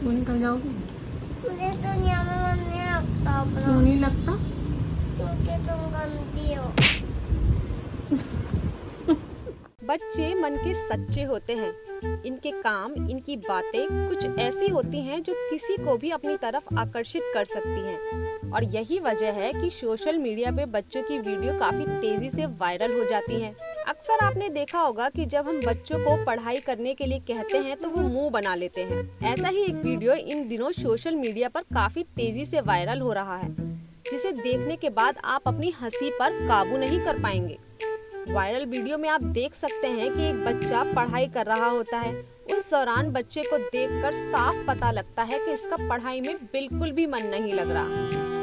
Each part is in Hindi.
क्यों निकल जाओगे? मुझे दुनिया में नहीं लगता अपना। क्यों नहीं लगता? क्योंकि तुम गंदी हो। बच्चे मन के सच्चे होते हैं। इनके काम इनकी बातें कुछ ऐसी होती हैं जो किसी को भी अपनी तरफ़ आकर्षित कर सकती हैं। और यही वजह है कि सोशल मीडिया पे बच्चों की वीडियो काफ़ी तेज़ी से वायरल हो जाती हैं। अक्सर आपने देखा होगा कि जब हम बच्चों को पढ़ाई करने के लिए कहते हैं तो वो मुँह बना लेते हैं। ऐसा ही एक वीडियो इन दिनों सोशल मीडिया पर काफ़ी तेज़ी से वायरल हो रहा है, जिसे देखने के बाद आप अपनी हँसी पर काबू नहीं कर पाएँगे। वायरल वीडियो में आप देख सकते हैं कि एक बच्चा पढ़ाई कर रहा होता है। उस दौरान बच्चे को देखकर साफ़ पता लगता है कि इसका पढ़ाई में बिल्कुल भी मन नहीं लग रहा।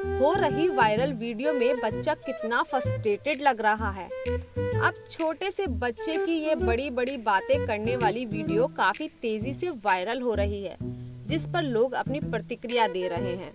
हो रही वायरल वीडियो में बच्चा कितना फ्रस्ट्रेटेड लग रहा है। अब छोटे से बच्चे की ये बड़ी बड़ी बातें करने वाली वीडियो काफ़ी तेज़ी से वायरल हो रही है, जिस पर लोग अपनी प्रतिक्रिया दे रहे हैं।